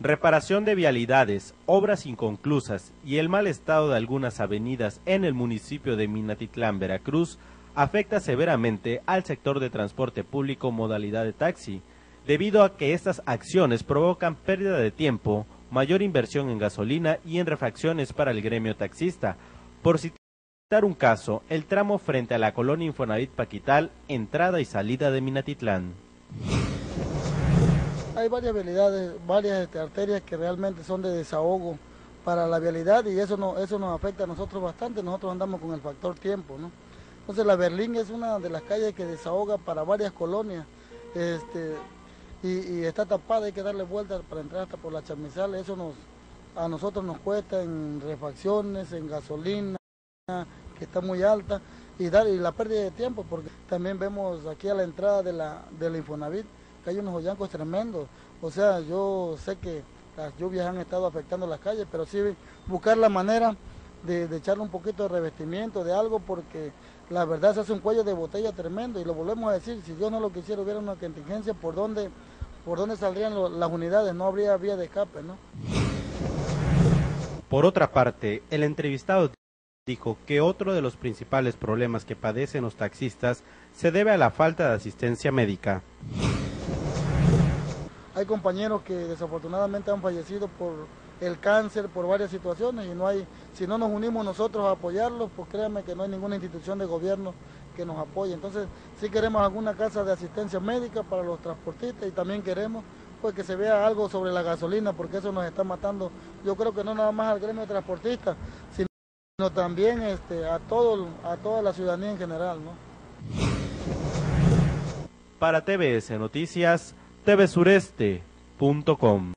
Reparación de vialidades, obras inconclusas y el mal estado de algunas avenidas en el municipio de Minatitlán, Veracruz, afecta severamente al sector de transporte público modalidad de taxi, debido a que estas acciones provocan pérdida de tiempo, mayor inversión en gasolina y en refacciones para el gremio taxista. Por citar un caso, el tramo frente a la colonia Infonavit Paquital, entrada y salida de Minatitlán hay varias vialidades, varias este, arterias que realmente son de desahogo para la vialidad y eso, no, eso nos afecta a nosotros bastante, nosotros andamos con el factor tiempo, ¿no? Entonces la Berlín es una de las calles que desahoga para varias colonias este, y, está tapada, hay que darle vuelta para entrar hasta por la chamizal, eso nos, a nosotros nos cuesta en refacciones, en gasolina, que está muy alta, y, dar, y la pérdida de tiempo, porque también vemos aquí a la entrada de la, de la Infonavit, que hay unos hoyancos tremendos. O sea, yo sé que las lluvias han estado afectando las calles, pero sí buscar la manera de, echarle un poquito de revestimiento, de algo, porque la verdad se hace un cuello de botella tremendo y lo volvemos a decir, si Dios no lo quisiera hubiera una contingencia por donde, por donde saldrían las unidades, no habría vía de escape, ¿no? Por otra parte, el entrevistado dijo que otro de los principales problemas que padecen los taxistas se debe a la falta de asistencia médica. Hay compañeros que desafortunadamente han fallecido por el cáncer, por varias situaciones y no hay, si no nos unimos nosotros a apoyarlos, pues créanme que no hay ninguna institución de gobierno que nos apoye. Entonces sí queremos alguna casa de asistencia médica para los transportistas y también queremos pues que se vea algo sobre la gasolina porque eso nos está matando. Yo creo que no nada más al gremio de transportistas, sino también este, a todo, a toda la ciudadanía en general, ¿no? Para TVS Noticias, tvsureste.com.